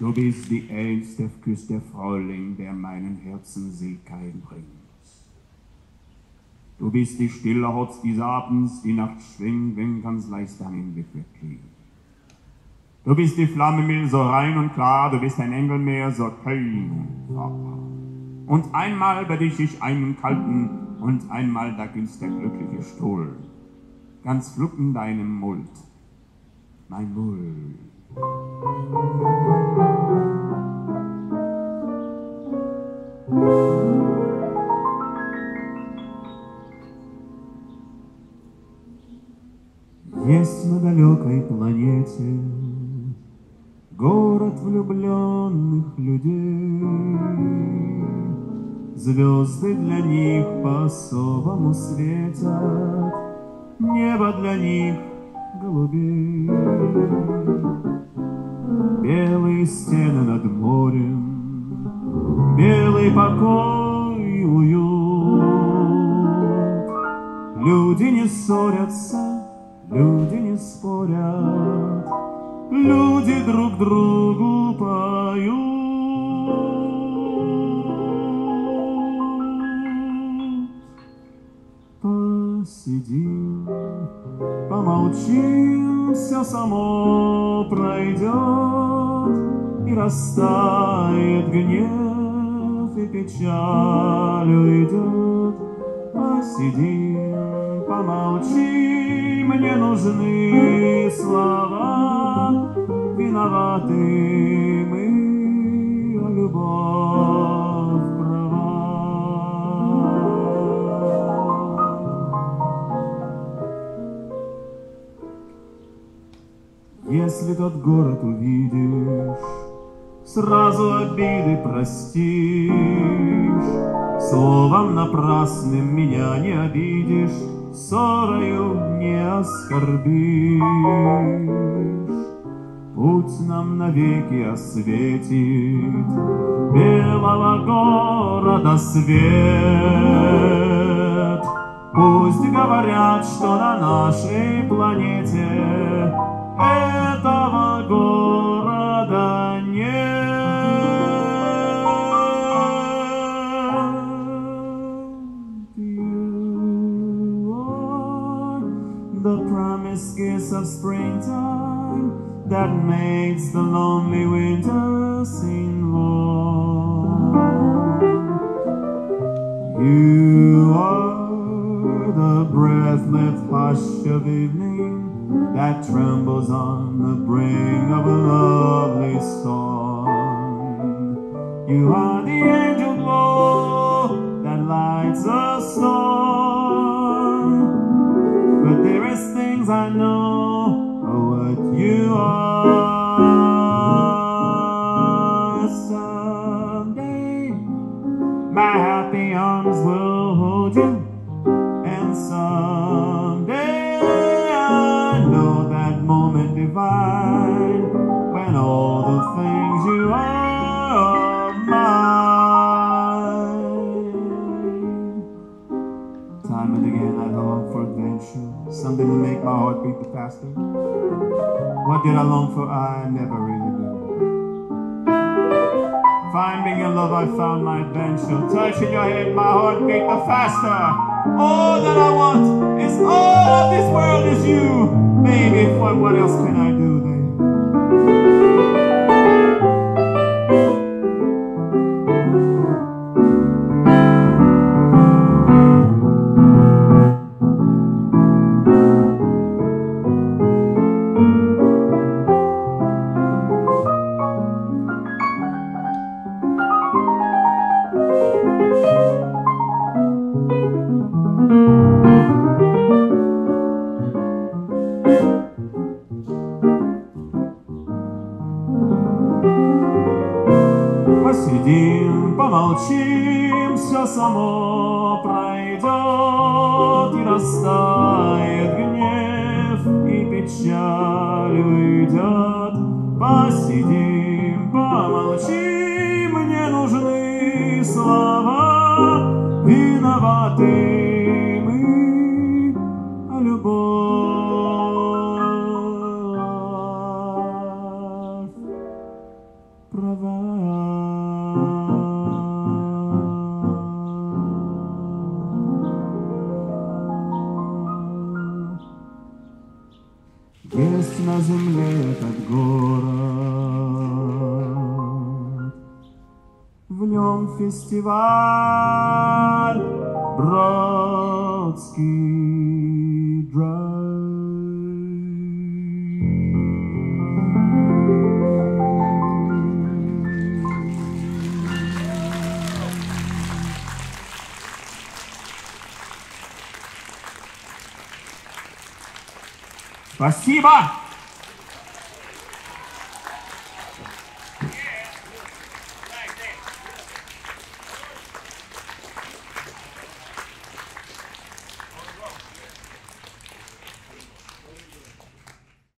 Du bist die Älteste, küsst der Frühling, der meinen Herzen Seligkeit bringt. Du bist die stille Hotz des Abends, die Nacht schwingt, wenn ganz leicht dein Witwe klingt. Du bist die Flamme mir so rein und klar, du bist ein Engel mehr so kein und klar. Und einmal dich ich einen kalten und einmal da gibt's der glückliche Stuhl. Ganz flug in deinem Mund, mein Mund. Есть на далекой планете Город влюбленных людей. Звезды для них по-особому светят, Небо для них голубей. Белые стены над морем, Белый покой и уют. Люди не ссорятся, люди не спорят, Люди друг другу поют. Посидим, помолчим, все само пройдет, И растает гнев, и печаль уйдет. Посидим, помолчим, мне нужны слова, Виноваты мы, а любовь Если тот город увидишь, Сразу обиды простишь, Словом напрасным меня не обидишь, Ссорою не оскорбишь. Путь нам навеки осветит Белого города свет. Пусть говорят, что на нашей планете Этого города нет. You are the promised kiss of springtime that makes the lonely winter seem long. You are the breathless hush of evening that trembles on the brink of a lovely song. You are the angel glow that lights a storm. But there is things I know of what you are. Someday my happy arms will hold you, divine when all the things you are are mine. Time and again I long for adventure, something to make my heart beat faster. What did I long for? I never really knew. Finding in love, I found my adventure. Touching your head, my heart beat the faster. All that I want is all of this world is you, baby. What what else can I do, Посидим, помолчим, все само пройдет и растает гнев, и печаль уйдет. Посидим, помолчим, мне нужны слова, виноваты мы, любовь права. Земле этот город, в нем фестиваль Бродский Спасибо!